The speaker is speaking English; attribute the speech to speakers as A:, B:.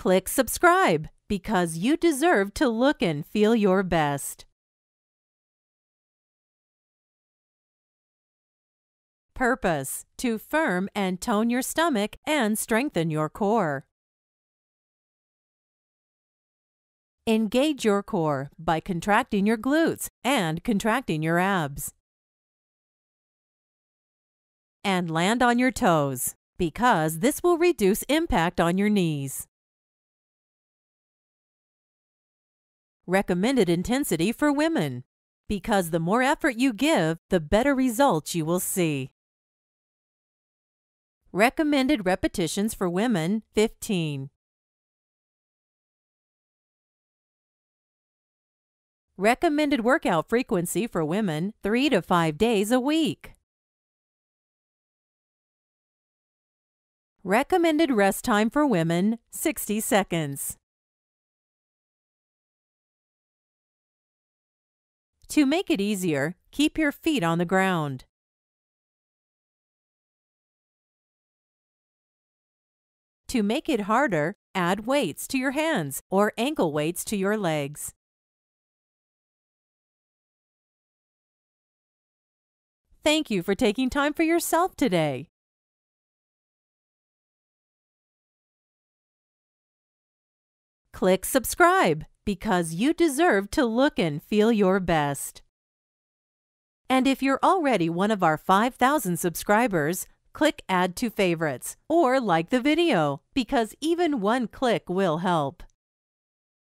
A: Click subscribe because you deserve to look and feel your best. Purpose to firm and tone your stomach and strengthen your core. Engage your core by contracting your glutes and contracting your abs. And land on your toes because this will reduce impact on your knees. Recommended intensity for women because the more effort you give, the better results you will see. Recommended repetitions for women 15. Recommended workout frequency for women 3 to 5 days a week. Recommended rest time for women 60 seconds. To make it easier, keep your feet on the ground. To make it harder, add weights to your hands or ankle weights to your legs. Thank you for taking time for yourself today. Click subscribe because you deserve to look and feel your best. And if you're already one of our 5,000 subscribers, click Add to Favorites or like the video because even one click will help.